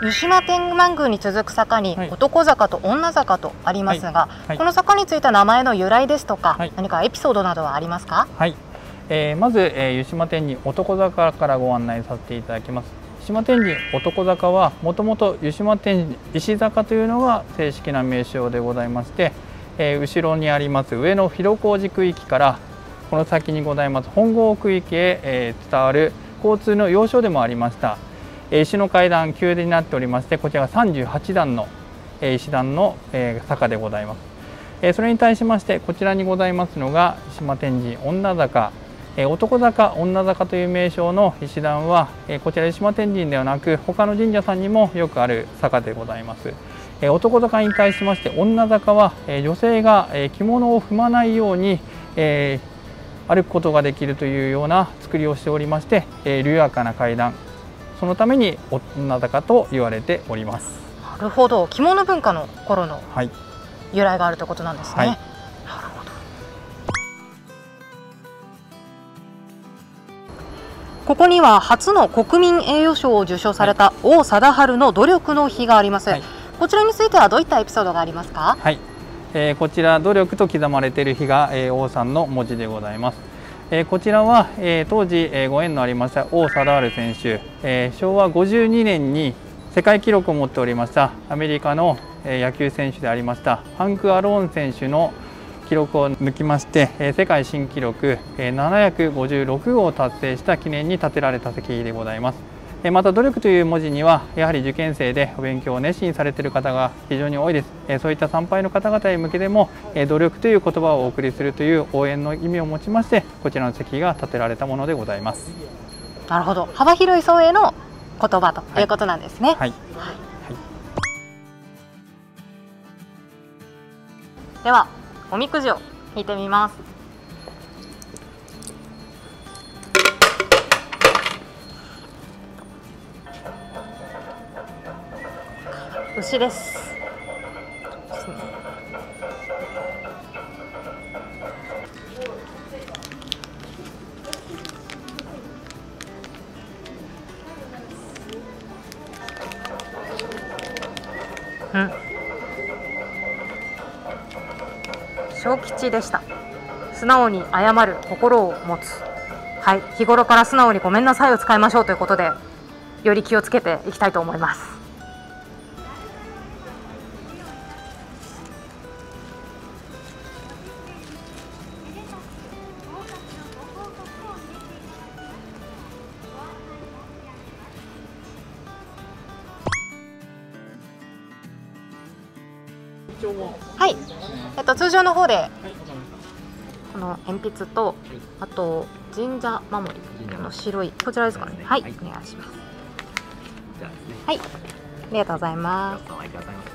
湯島天満宮に続く坂に男坂と女坂とありますが、はい。はい、この坂についた名前の由来ですとか、はい、何かエピソードなどはありますか？はい、えー、まず、えー、湯島天神男坂からご案内させていただきます。湯島天神男坂はもともと湯島天神石坂というのが正式な名称でございまして、えー、後ろにあります上の広小路区域からこの先にございます本郷区域へ、えー、伝わる交通の要衝でもありました石の階段宮殿になっておりましてこちらが38段の石段の坂でございます。それに対しましてこちらにございますのが島天神女坂。男坂女坂という名称の石段はこちら島天神ではなく他の神社さんにもよくある坂でございます。男坂に対しまして女坂は女性が着物を踏まないように歩くことができるというような作りをしておりまして緩やかな階段。そのために女坂と言われております。なるほど。着物文化の頃の由来があるということなんですね、はい、なるほど。ここには初の国民栄誉賞を受賞された王貞治の努力の日があります、はい、こちらについてはどういったエピソードがありますか？はい、えー、こちら努力と刻まれている日が、えー、王さんの文字でございますえこちらは、え当時、えご縁のありました王貞治選手、え昭和52年に世界記録を持っておりましたアメリカの野球選手でありましたハンク・アローン選手の記録を抜きまして世界新記録756号を達成した記念に建てられた石碑でございます。また努力という文字にはやはり受験生でお勉強を熱心されている方が非常に多いです。そういった参拝の方々へ向けても努力という言葉をお送りするという応援の意味を持ちましてこちらの席が建てられたものでございます。なるほど。幅広い層への言葉ということなんですね、はい、はい。はい、ではおみくじを引いてみます牛です。うん。小吉でした。素直に謝る心を持つ。はい、日頃から素直にごめんなさいを使いましょうということで、より気をつけていきたいと思います。はい、えっと通常の方で、この鉛筆とあと神社守りこの白いこちらですかね。はい、お願いします。はい、ありがとうございます。